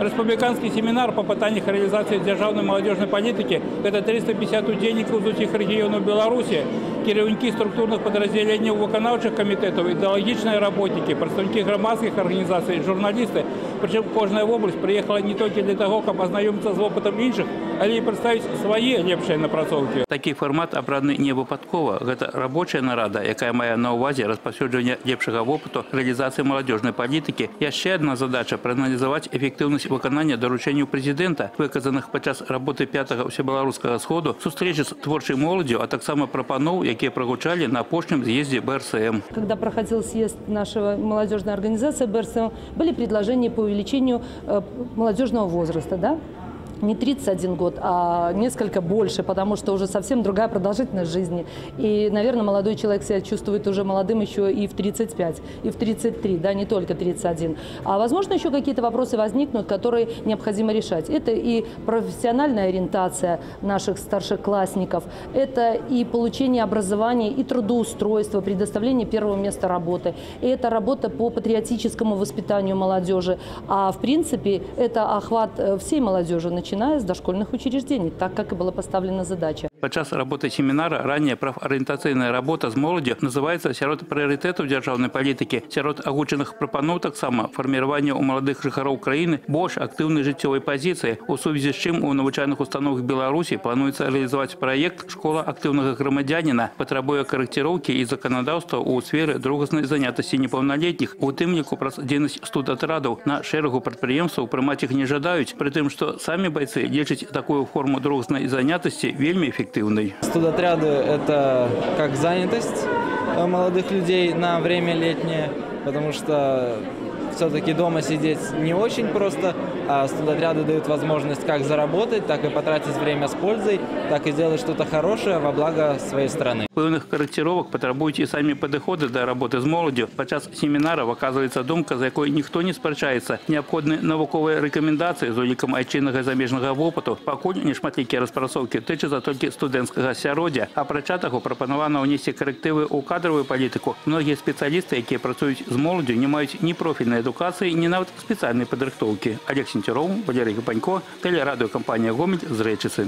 Республіканський семінар по питаннях реалізації державної молодіжної політики – це 350 удільників з усіх регіонів Білорусі, керівники структурних підрозділень виконавчих комітетів, ідеологічні роботники, представники громадських організацій, журналісти. Причому кожна область приїхала не тільки для того, щоб ознайомитися з опитом інших, але й представити свої ліпші напрацовки. Такий формат обраний не випадково. Це робоча нарада, яка має на увазі розповсюдження ліпшого опиту реалізації молодіжної політики. Є ще одна задача – проаналізувати ефективність виконання доручень президента, виказаних під час роботи 5-го всебелоруського сходу, зустрічі з творчою молоддю, а так само пропонов, які прогучали на апошнім з'їзді БРСМ. Когда проходил съезд нашего молодежной организации БРСМ, были предложения по увеличению э, молодежного возраста, да? Не 31 год, а несколько больше, потому что уже совсем другая продолжительность жизни. И, наверное, молодой человек себя чувствует уже молодым еще и в 35, и в 33, да, не только 31. А, возможно, еще какие-то вопросы возникнут, которые необходимо решать. Это и профессиональная ориентация наших старшеклассников, это и получение образования, и трудоустройство, предоставление первого места работы. И это работа по патриотическому воспитанию молодежи. А, в принципе, это охват э, всей молодежи, начиная с дошкольных учреждений, так как и была поставлена задача. Під час роботи семінара ранее профорієнтаційна робота з молоддю називається серед пріоритетів державної політики, серед огучених пропонов так само формування у молодих жихарів країни більш активної життєвої позиції, у сувязі з чим у навчальних установах Білорусі планується реалізувати проєкт «Школа активного громадянина», потребує коректировки і законодавства у сфері другосної зайнятості неповнолітніх. У тимнику про діяльність студатрадів на шерегу підприємств приймати їх не жадають, при тим, що самі бойці лічать таку форму другосної зайнятості вельми ефективною. Студотряды – это как занятость э, молодых людей на время летнее, потому что все-таки дома сидеть не очень просто, а студотряды дают возможность как заработать, так и потратить время с пользой, так и сделать что-то хорошее во благо своей страны. Певних коректировок потребують і самі підходи до роботи з молоддю. Під час семінару вказується думка, за якою ніхто не сперечається. Необхідні наукові рекомендації з уліком айчинного заміжного опиту, покуль нешматлікі розпрацовки тичаться тільки студентського сяроддя. А прича того пропоновано внести корективи у кадрову політику. Многі спеціалісти, які працюють з молоддю, не мають ні профільної едукації, ні навіть спеціальної підрихтовки. Олег Сінтіров, Валерій Гапанько, телерадіокомпанія «Гомель» з Речиси.